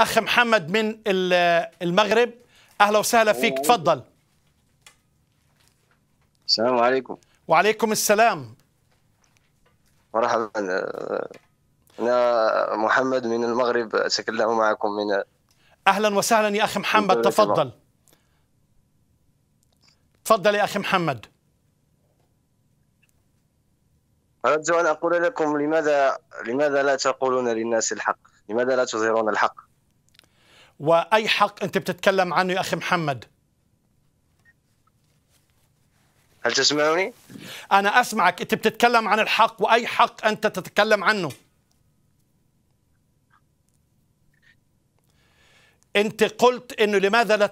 الأخ محمد من ال- المغرب. أهلا وسهلا فيك تفضل. السلام عليكم. وعليكم السلام. مرحبا. أنا محمد من المغرب أتكلم معكم من أهلا وسهلا يا أخي محمد تفضل. تفضل يا أخي محمد. أردت أن أقول لكم لماذا لماذا لا تقولون للناس الحق؟ لماذا لا تظهرون الحق؟ وأي حق أنت بتتكلم عنه يا أخي محمد هل تسمعوني؟ أنا أسمعك أنت بتتكلم عن الحق وأي حق أنت تتكلم عنه أنت قلت أنه لماذا لا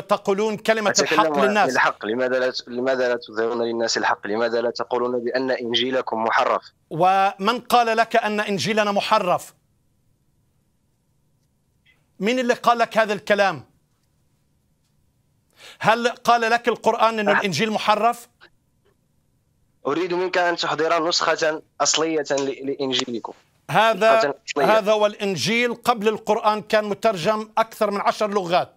تقولون كلمة الحق للناس الحق لماذا لا لماذا لا تظهرون للناس الحق؟ لماذا لا تقولون بأن إنجيلكم محرف؟ ومن قال لك أن إنجيلنا محرف مين اللي قال لك هذا الكلام؟ هل قال لك القرآن أن الإنجيل محرف؟ أريد منك أن تحضر نسخة أصلية لإنجيلكم. هذا. هذا والإنجيل قبل القرآن كان مترجم أكثر من عشر لغات.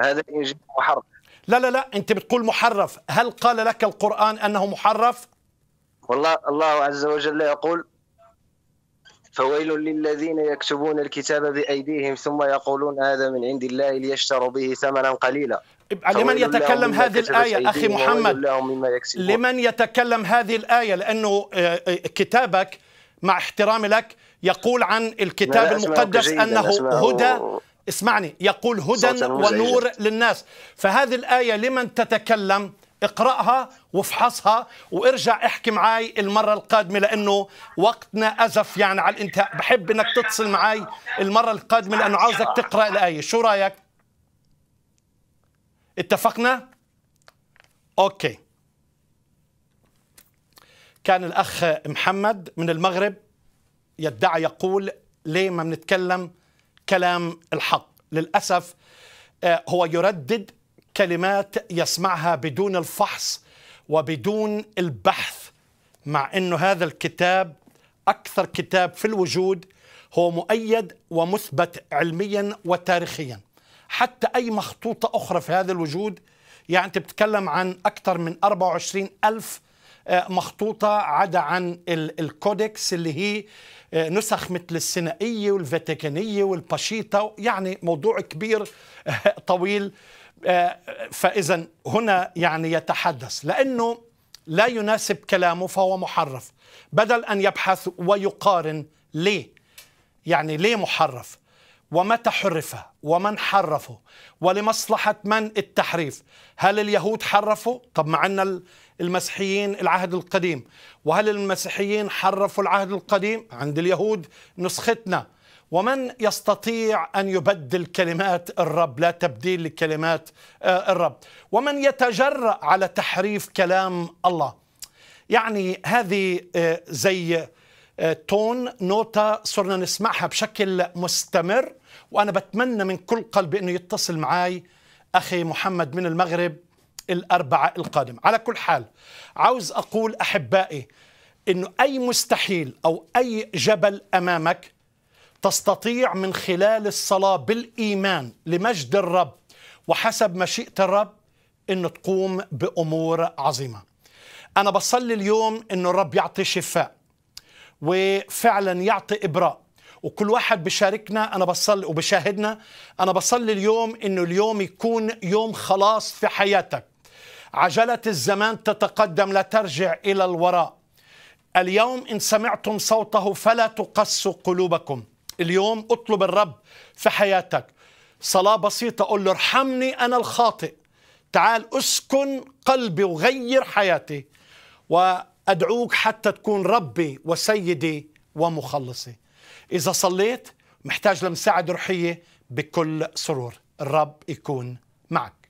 هذا الإنجيل محرف. لا لا لا أنت بتقول محرف. هل قال لك القرآن أنه محرف؟ والله الله عز وجل يقول فويل للذين يكتبون الكتاب بأيديهم ثم يقولون هذا من عند الله ليشتروا به ثمنا قليلا. لمن يتكلم هذه الآية أخي محمد؟ لمن يتكلم هذه الآية؟ لأنه آه، آه، كتابك مع احترامي لك يقول عن الكتاب المقدس أنه هدى. اسمعني يقول هدى. ونور للناس. فهذه الآية لمن تتكلم؟ اقرأها وافحصها وارجع احكي معي المرة القادمة لأنه وقتنا أزف يعني على الانتهاء. بحب أنك تتصل معي المرة القادمة لأنه عاوزك تقرأ الآية. شو رأيك؟ اتفقنا؟ أوكي. كان الأخ محمد من المغرب يدعي يقول ليه ما بنتكلم كلام الحق؟ للأسف آه، هو يردد كلمات يسمعها بدون الفحص وبدون البحث مع أنه هذا الكتاب أكثر كتاب في الوجود هو مؤيد ومثبت علميا وتاريخيا. حتى أي مخطوطة أخرى في هذا الوجود يعني أنت بتتكلم عن أكثر من 24 ألف آه، مخطوطة عدا عن ال- الكودكس اللي هي آه، نسخ مثل السينائية والفاتيكانية والباشيتا يعني موضوع كبير طويل. فإذا هنا يعني يتحدث لأنه لا يناسب كلامه فهو محرف. بدل أن يبحث ويقارن ليه يعني ليه محرف؟ ومتى حرف؟ ومن حرفه ولمصلحة من التحريف؟ هل اليهود حرفوا؟ طب مع أن المسيحيين العهد القديم. وهل المسيحيين حرفوا العهد القديم؟ عند اليهود نسختنا. ومن يستطيع أن يبدل كلمات الرب لا تبديل لكلمات آه، الرب. ومن يتجرأ على تحريف كلام الله. يعني هذه آه، زي آه، تون نوتة صرنا نسمعها بشكل مستمر وأنا بتمنى من كل قلبي أنه يتصل معي أخي محمد من المغرب الأربعاء القادم. على كل حال عاوز أقول أحبائي أنه أي مستحيل أو أي جبل أمامك تستطيع من خلال الصلاة بالإيمان لمجد الرب وحسب مشيئة الرب أنه تقوم بأمور عظيمة. أنا بصلي اليوم أنه الرب يعطي شفاء وفعلا يعطي إبراء. وكل واحد بشاركنا أنا بصلي وبشاهدنا أنا بصلي اليوم أنه اليوم يكون يوم خلاص في حياتك. عجلة الزمان تتقدم لا ترجع إلى الوراء. اليوم إن سمعتم صوته فلا تقسوا قلوبكم. اليوم اطلب الرب في حياتك. صلاة بسيطة قل له ارحمني أنا الخاطئ. تعال اسكن قلبي وغير حياتي وأدعوك حتى تكون ربي وسيدي ومخلصي. إذا صليت محتاج لمساعدة روحية بكل سرور. الرب يكون معك.